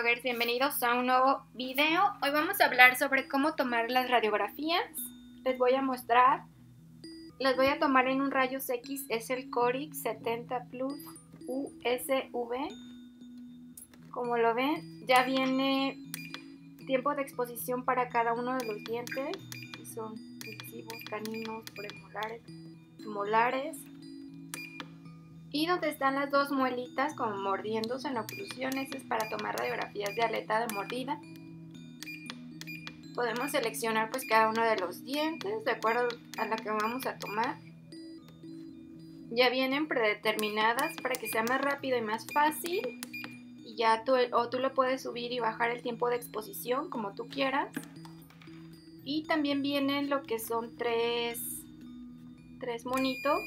bloggers, bienvenidos a un nuevo video. Hoy vamos a hablar sobre cómo tomar las radiografías. Les voy a mostrar, las voy a tomar en un rayos X, es el Coric 70 Plus USV. Como lo ven, ya viene tiempo de exposición para cada uno de los dientes, son incisivos, caninos, premolares, molares, y donde están las dos muelitas como mordiéndose en oclusión, es para tomar radiografías de aleta de mordida. Podemos seleccionar pues cada uno de los dientes de acuerdo a la que vamos a tomar. Ya vienen predeterminadas para que sea más rápido y más fácil. Y ya tú, o tú lo puedes subir y bajar el tiempo de exposición como tú quieras. Y también vienen lo que son tres, tres monitos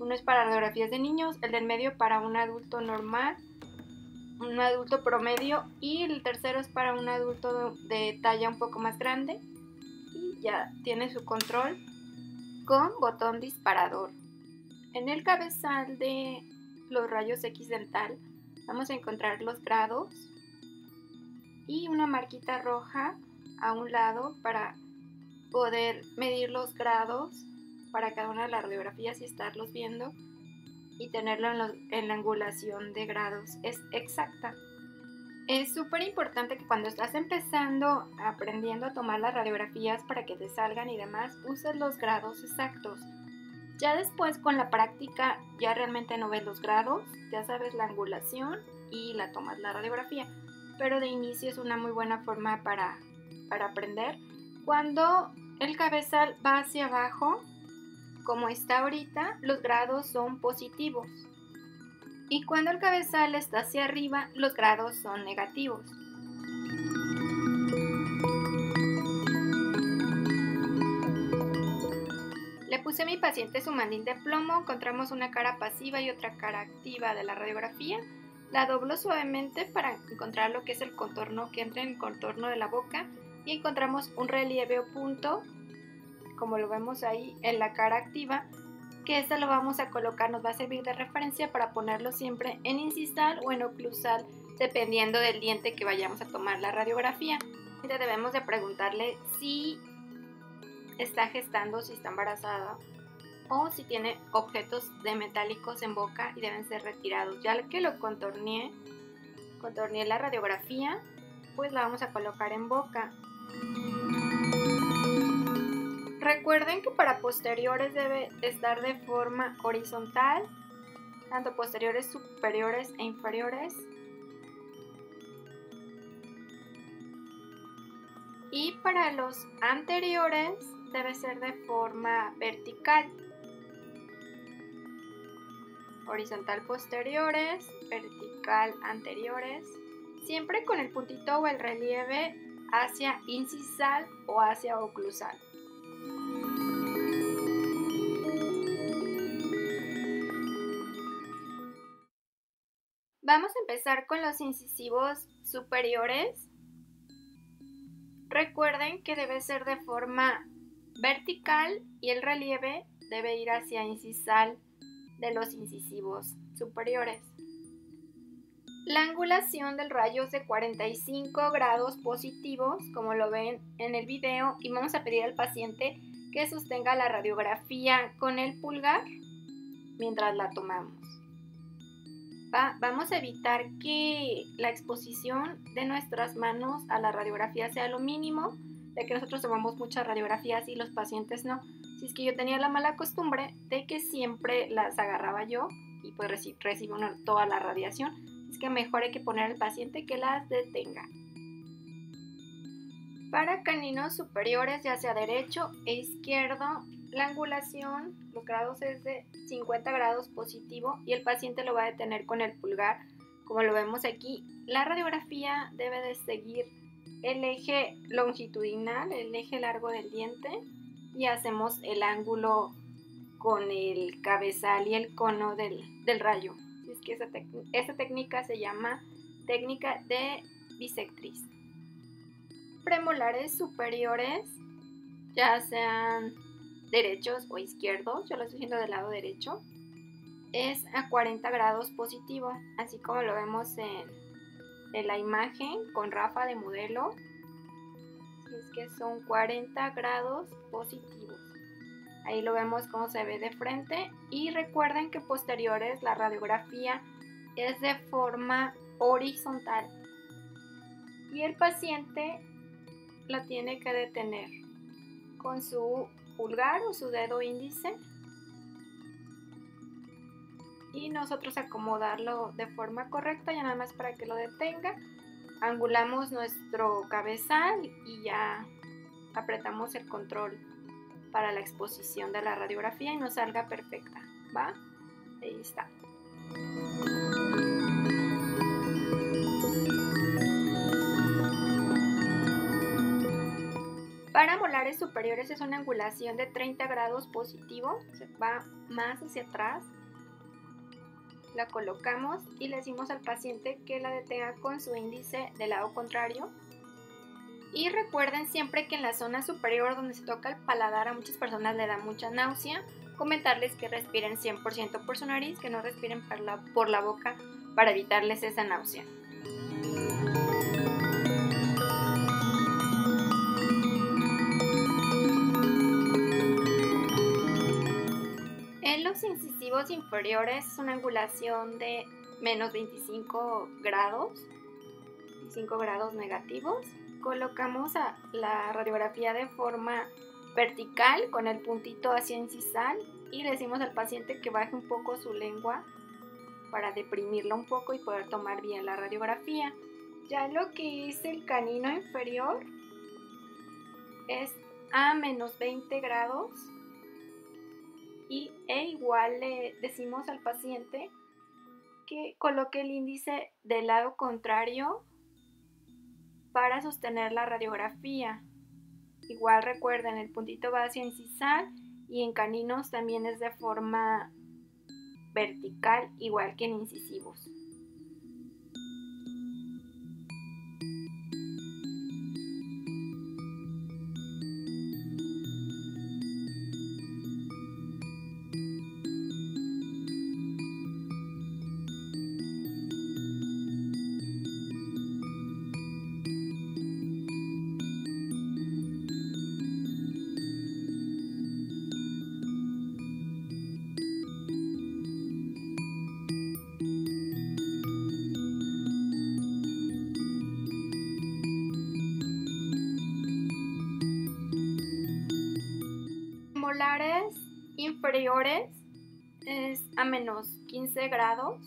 uno es para radiografías de niños, el del medio para un adulto normal, un adulto promedio y el tercero es para un adulto de talla un poco más grande y ya tiene su control con botón disparador. En el cabezal de los rayos X dental vamos a encontrar los grados y una marquita roja a un lado para poder medir los grados para cada una de las radiografías y estarlos viendo y tenerlo en, la angulación de grados es exacta. Es súper importante que cuando estás empezando aprendiendo a tomar las radiografías para que te salgan y demás, uses los grados exactos. Ya después con la práctica ya realmente no ves los grados, ya sabes la angulación y la tomas la radiografía. Pero de inicio es una muy buena forma para, para aprender. Cuando el cabezal va hacia abajo, como está ahorita, los grados son positivos. Y cuando el cabezal está hacia arriba, los grados son negativos. Le puse a mi paciente su mandil de plomo, encontramos una cara pasiva y otra cara activa de la radiografía. La doblo suavemente para encontrar lo que es el contorno que entra en el contorno de la boca y encontramos un relieve o punto como lo vemos ahí en la cara activa, que esta lo vamos a colocar, nos va a servir de referencia para ponerlo siempre en incisal o en oclusal, dependiendo del diente que vayamos a tomar la radiografía. Debemos de preguntarle si está gestando, si está embarazada o si tiene objetos de metálicos en boca y deben ser retirados. Ya que lo contorneé, contorneé la radiografía, pues la vamos a colocar en boca. Recuerden que para posteriores debe estar de forma horizontal, tanto posteriores superiores e inferiores. Y para los anteriores debe ser de forma vertical. Horizontal posteriores, vertical anteriores, siempre con el puntito o el relieve hacia incisal o hacia oclusal. Vamos a empezar con los incisivos superiores. Recuerden que debe ser de forma vertical y el relieve debe ir hacia incisal de los incisivos superiores. La angulación del rayo es de 45 grados positivos, como lo ven en el video, y vamos a pedir al paciente que sostenga la radiografía con el pulgar mientras la tomamos vamos a evitar que la exposición de nuestras manos a la radiografía sea lo mínimo, de que nosotros tomamos muchas radiografías y los pacientes no. Si es que yo tenía la mala costumbre de que siempre las agarraba yo y pues recibo toda la radiación, es que mejor hay que poner al paciente que las detenga. Para caninos superiores, ya sea derecho e izquierdo, la angulación, los grados es de 50 grados positivo y el paciente lo va a detener con el pulgar. Como lo vemos aquí, la radiografía debe de seguir el eje longitudinal, el eje largo del diente y hacemos el ángulo con el cabezal y el cono del, rayo. Es que esta técnica se llama técnica de bisectriz. Premolares superiores, ya sean derechos o izquierdos, yo lo estoy haciendo del lado derecho, es a 40 grados positivo, así como lo vemos en, la imagen con Rafa de modelo. es que son 40 grados positivos. Ahí lo vemos cómo se ve de frente. Y recuerden que posteriores la radiografía es de forma horizontal. Y el paciente la tiene que detener con su pulgar o su dedo índice. Y nosotros acomodarlo de forma correcta ya nada más para que lo detenga. Angulamos nuestro cabezal y ya apretamos el control para la exposición de la radiografía y nos salga perfecta va ahí está Para molares superiores es una angulación de 30 grados positivo, se va más hacia atrás la colocamos y le decimos al paciente que la detenga con su índice del lado contrario. Y recuerden siempre que en la zona superior donde se toca el paladar a muchas personas le da mucha náusea, comentarles que respiren 100% por su nariz, que no respiren por la, por la boca para evitarles esa náusea. Incisivos inferiores es una angulación de menos 25 grados, 25 grados negativos. Colocamos a la radiografía de forma vertical con el puntito hacia incisal y decimos al paciente que baje un poco su lengua para deprimirla un poco y poder tomar bien la radiografía. Ya lo que es el canino inferior es a menos 20 grados y e igual le decimos al paciente que coloque el índice del lado contrario para sostener la radiografía. Igual recuerden, el puntito va hacia incisal y en caninos también es de forma vertical, igual que en incisivos. Inferiores es a menos 15 grados.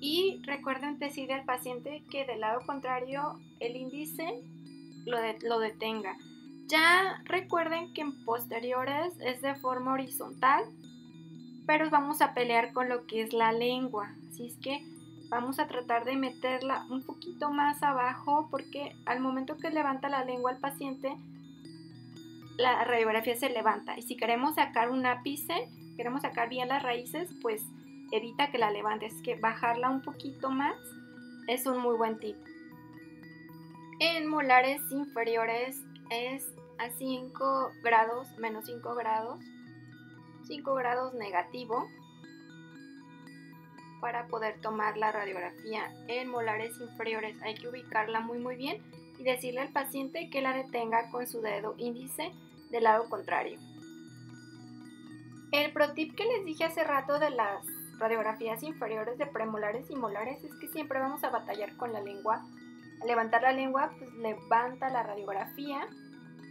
Y recuerden decirle al paciente que del lado contrario el índice lo, lo detenga. Ya recuerden que en posteriores es de forma horizontal, pero vamos a pelear con lo que es la lengua. Así es que vamos a tratar de meterla un poquito más abajo porque al momento que levanta la lengua el paciente la radiografía se levanta. Y si queremos sacar un ápice, queremos sacar bien las raíces, pues evita que la levantes. que bajarla un poquito más es un muy buen tip. En molares inferiores es a 5 grados, menos 5 grados, 5 grados negativo para poder tomar la radiografía en molares inferiores. Hay que ubicarla muy muy bien y decirle al paciente que la detenga con su dedo índice del lado contrario. El pro tip que les dije hace rato de las radiografías inferiores de premolares y molares es que siempre vamos a batallar con la lengua. Al levantar la lengua, pues levanta la radiografía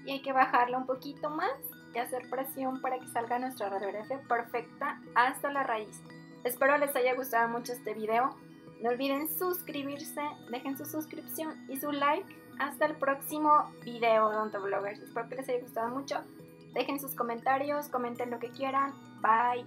y hay que bajarla un poquito más y hacer presión para que salga nuestra radiografía perfecta hasta la raíz. Espero les haya gustado mucho este video. No olviden suscribirse, dejen su suscripción y su like hasta el próximo video, Bloggers. Espero que les haya gustado mucho. Dejen sus comentarios, comenten lo que quieran. Bye.